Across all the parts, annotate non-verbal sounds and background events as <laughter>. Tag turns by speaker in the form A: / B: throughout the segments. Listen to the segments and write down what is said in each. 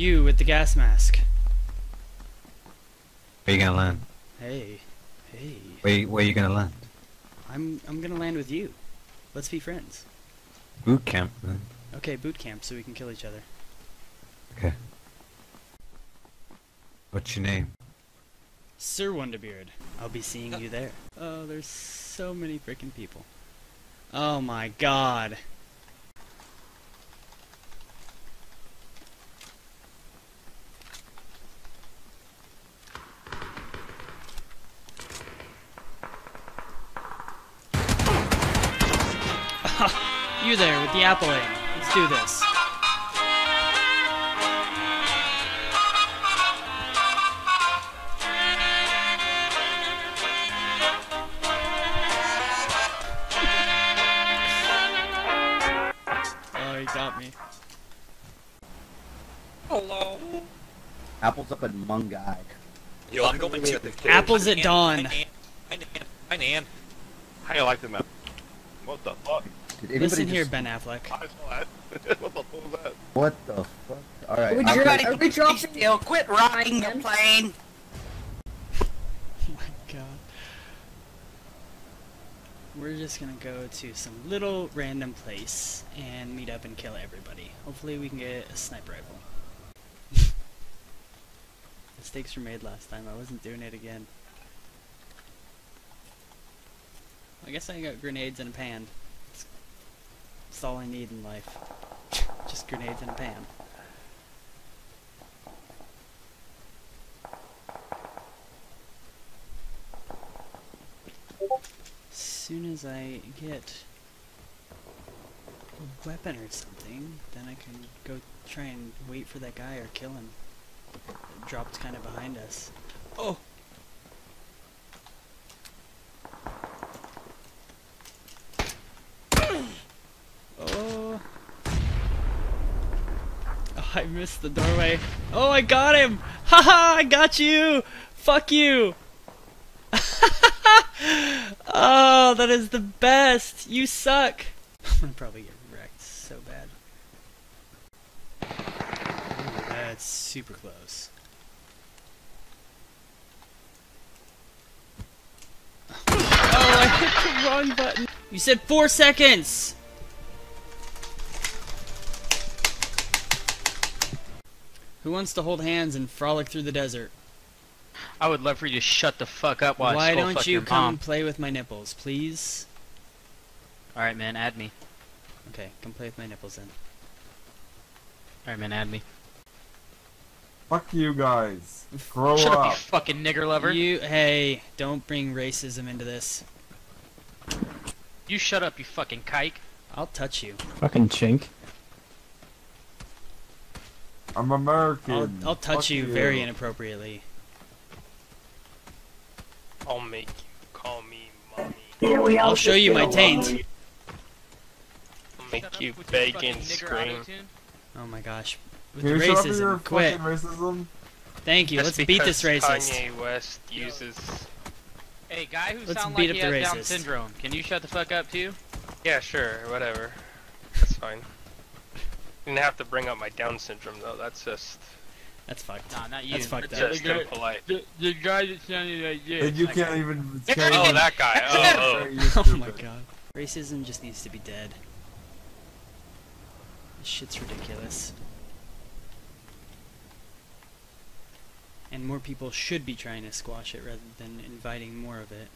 A: You with the gas mask.
B: Where you gonna land?
A: Hey, hey.
B: Where you, where you gonna land?
A: I'm I'm gonna land with you. Let's be friends.
B: Boot camp, man.
A: Okay, boot camp so we can kill each other.
B: Okay. What's your name?
A: Sir Wonderbeard. I'll be seeing you there. Oh, there's so many freaking people. Oh my god. You there with the apple aim. Let's do this. Oh, he got me.
C: Hello.
D: Apples up at Mungai.
C: Yo, I'm going to the cave.
A: Apples at dawn.
C: Hi, Nan. Hi, Nan. Hi, Nan.
E: How you like the map? What the fuck?
D: Did anybody
A: Listen
D: just...
A: here, Ben Affleck.
E: I saw that. <laughs> what the fuck was that?
D: What the fuck? Alright.
F: Would
D: I'm
F: you
D: gonna-
F: like- Are we dropping-
C: still quit riding the plane?
A: Oh <laughs> my god. We're just gonna go to some little random place and meet up and kill everybody. Hopefully we can get a sniper rifle. <laughs> Mistakes were made last time, I wasn't doing it again. I guess I got grenades in a pan. It's all I need in life. Just grenades in a pan. As soon as I get a weapon or something, then I can go try and wait for that guy or kill him. It dropped kind of behind us. Oh! <laughs> I missed the doorway. Oh, I got him! <laughs> Haha, I got you! Fuck you! <laughs> oh, that is the best! You suck! I'm probably get wrecked so bad. Ooh, that's super close. Oh, I hit the wrong button! You said four seconds! Who wants to hold hands and frolic through the desert?
G: I would love for you to shut the fuck up while I
A: Why
G: skull
A: don't
G: fuck
A: you come
G: mom.
A: play with my nipples, please?
G: Alright, man, add me.
A: Okay, come play with my nipples then.
G: Alright, man, add me.
H: Fuck you guys. Grow
G: Shut up, you fucking nigger lover. You,
A: You, hey, don't bring racism into this.
G: You shut up, you fucking kike.
A: I'll touch you.
I: Fucking chink.
H: I'm American.
A: I'll, I'll touch
H: Fuck
A: you, very inappropriately.
E: I'll make you call me mommy.
A: I'll show you my taint.
E: I'll make you
G: with your
E: beg and scream.
A: Oh my gosh. With
H: Can
A: the
H: you shut up your
A: racism, quit.
H: racism?
A: Thank you,
E: Just
A: let's beat this
E: because
A: racist.
E: Kanye West uses.
G: Hey, guy who
A: Let's
G: sound like he has
A: the
G: Down syndrome. Can you shut the fuck up too?
E: Yeah, sure, whatever. That's fine. Didn't have to bring up my Down syndrome though. That's just
A: That's fucked.
G: Nah, not you.
A: That's fucked
E: that's
A: up.
E: just impolite.
G: The, the guy that sounded like this.
H: And you
G: Like,
H: can't even <laughs>
E: Oh, that guy. Oh, oh. <laughs>
A: Oh my god. Racism just needs to be dead. This shit's ridiculous. And more people should be trying to squash it rather than inviting more of it.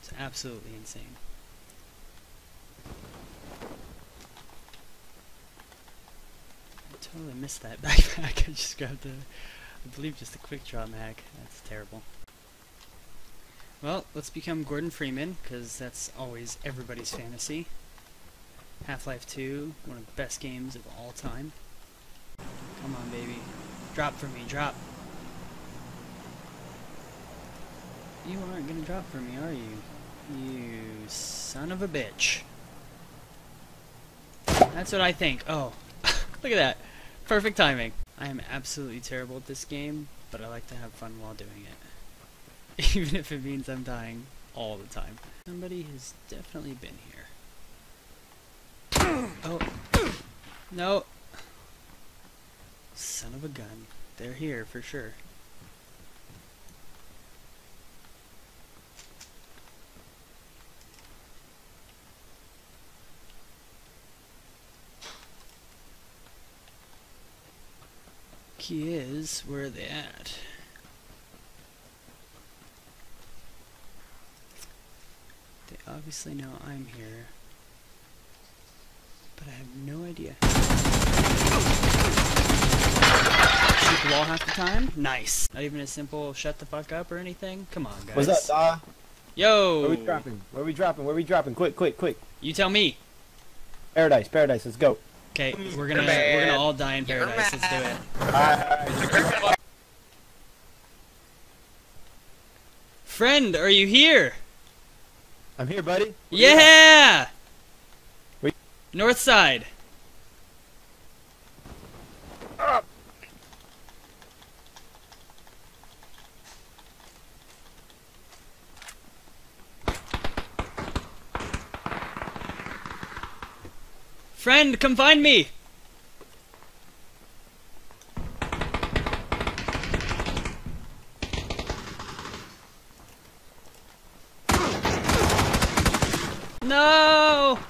A: It's absolutely insane. Totally missed that <laughs> backpack. I just grabbed a, I believe just a quick draw mag. That's terrible. Well, let's become Gordon Freeman, because that's always everybody's fantasy. Half-Life 2, one of the best games of all time. Come on, baby. Drop for me, drop. You aren't gonna drop for me, are you? You son of a bitch. That's what I think. Oh, look at that. Perfect timing. I am absolutely terrible at this game, but I like to have fun while doing it. <laughs> Even if it means I'm dying all the time. Somebody has definitely been here. <clears throat> Oh. No. Son of a gun. They're here for sure. Key is, where are they at? They obviously know I'm here. But I have no idea. Shoot the wall half the time? Nice. Not even a simple shut the fuck up or anything? Come on, guys.
F: What's up, Da?
A: Yo!
F: Where we dropping? Where we dropping? Where we dropping? Quick, quick, quick.
A: You tell me.
F: Paradise, paradise, let's go.
A: Okay, we're gonna we're gonna all die in paradise. Let's do it.
F: Alright,
A: Friend, are you here?
F: I'm here, buddy. Where?
A: Yeah!
F: Wait.
A: North side. Friend, come find me! No!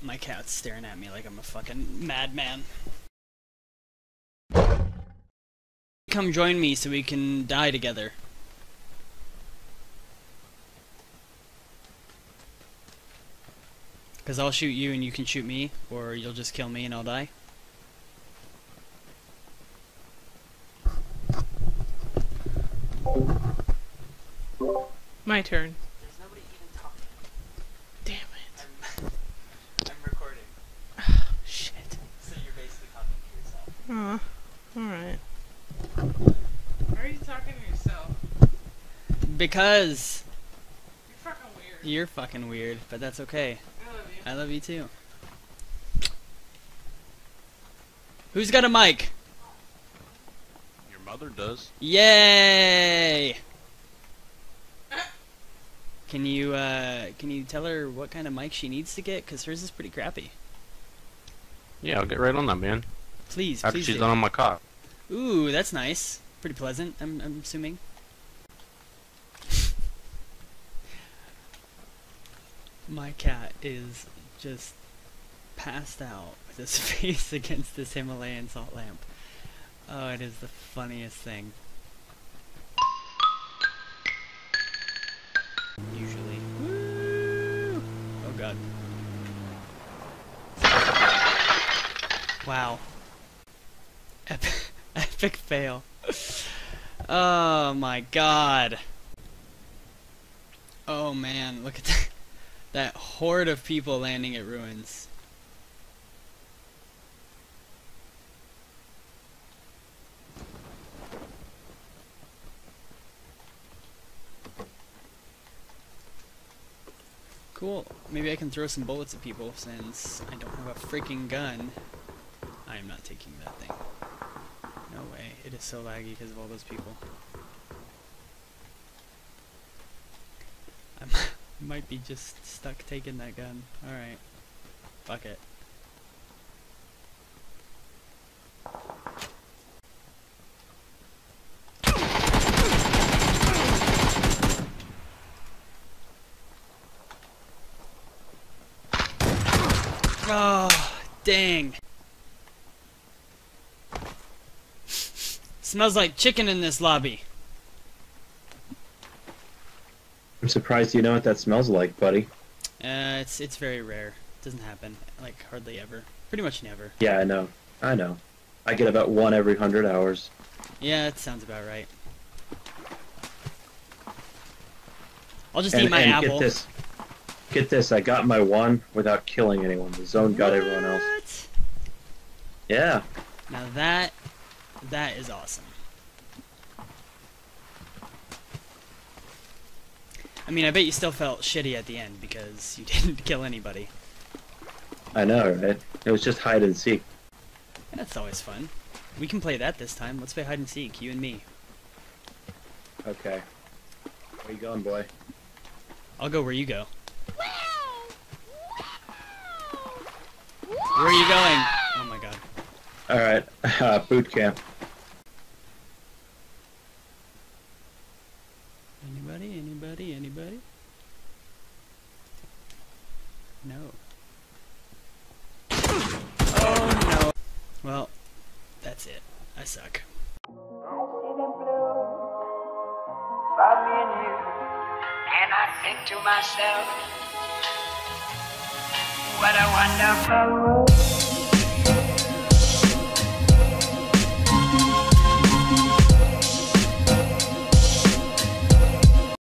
A: My cat's staring at me like I'm a fucking madman. Come join me so we can die together. Because I'll shoot you and you can shoot me, or you'll just kill me and I'll die.
I: My turn.
A: There's nobody even talking.
I: Damn it.
A: I'm, <laughs> I'm recording.
I: Oh, shit.
A: So you're basically talking to yourself.
I: Aw. Alright. Why are you talking to yourself?
A: Because
I: You're fucking weird.
A: you're fucking weird, but that's okay.
I: I love you.
A: I love you too. Who's got a mic?
C: Your mother does.
A: Yay! Can you uh, can you tell her what kind of mic she needs to get? Cause hers is pretty crappy.
J: Yeah, I'll get right on that, man.
A: Please,
J: After
A: please.
J: she's
A: do.
J: done on my car.
A: Ooh, that's nice. Pretty pleasant. I'm I'm assuming. My cat is just passed out with his <laughs> face against this Himalayan salt lamp. Oh, it is the funniest thing. Usually. Woo! Oh god. Wow. Epic, <laughs> epic fail. Oh my god. Oh man, look at that. That horde of people landing at ruins. Cool. Maybe I can throw some bullets at people since I don't have a freaking gun. I am not taking that thing. No way. It is so laggy because of all those people. I might be just stuck taking that gun. Alright. Fuck it. Oh, dang. Smells like chicken in this lobby.
K: I'm surprised you know what that smells like, buddy.
A: Uh, it's it's very rare. It Doesn't happen like hardly ever. Pretty much never.
K: Yeah, I know. I know. I get about one every hundred hours.
A: Yeah, that sounds about right. I'll just
K: and
A: eat my
K: and
A: apple.
K: get this. Get this, I got my one without killing anyone. The zone got everyone else.
A: What?
K: Yeah.
A: Now that that is awesome. I mean, I bet you still felt shitty at the end because you <laughs> didn't kill anybody.
K: I know, right? It was just hide and seek.
A: That's always fun. We can play that this time. Let's play hide and seek, you and me.
K: Okay. Where you going, boy?
A: I'll go where you go. Where are you going? Oh my god.
K: All right, <laughs> uh, boot camp.
A: Anybody? Anybody? Anybody? No. Oh no. Well, that's it. I suck.
L: About me and you, and I think to myself, what a wonderful world.